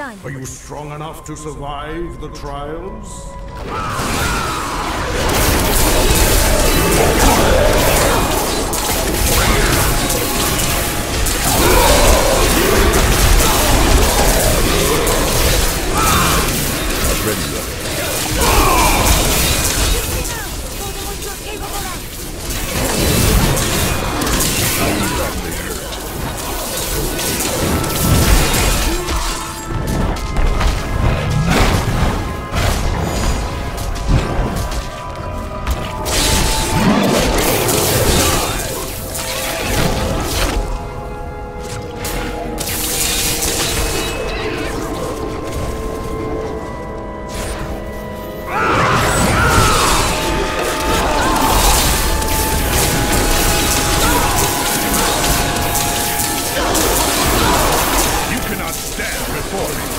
done. Are you strong enough to survive the trials? forward.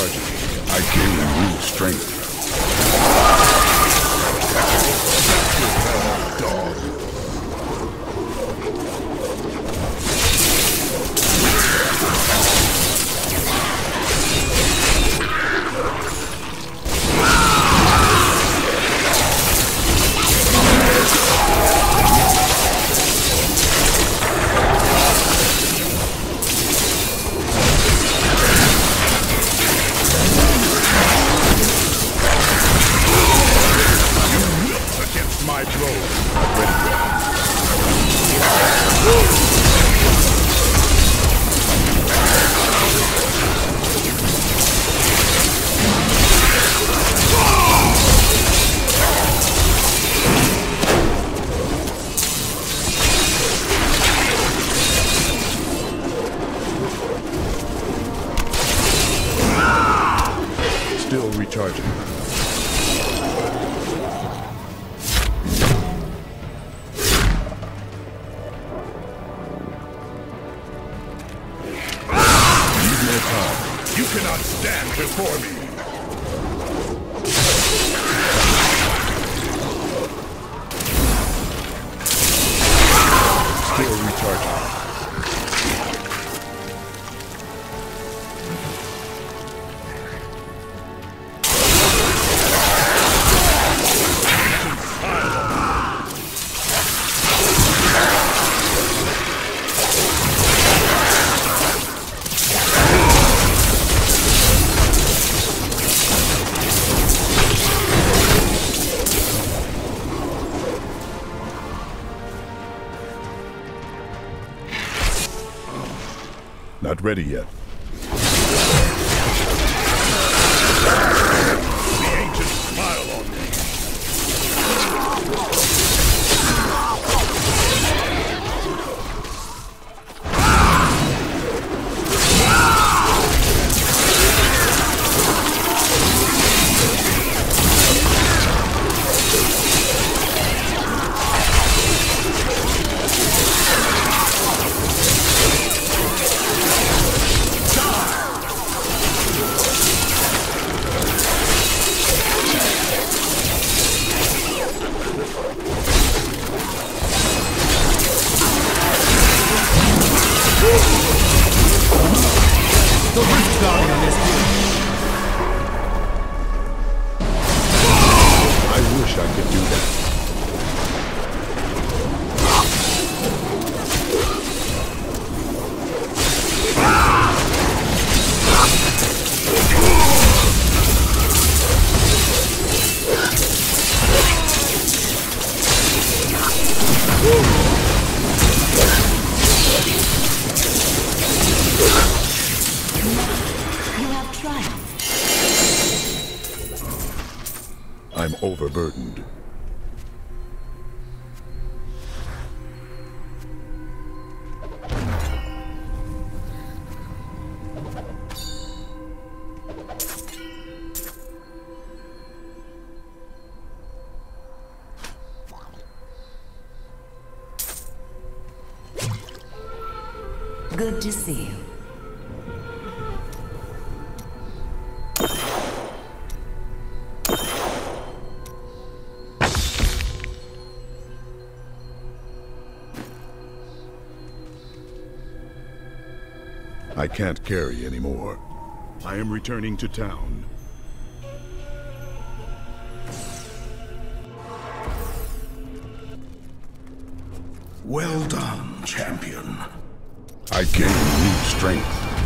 I gain in strength. Dog. You cannot stand before me! Still recharging. Ready yet. Overburdened. Good to see you. I can't carry anymore. I am returning to town. Well done, champion. I gain new strength.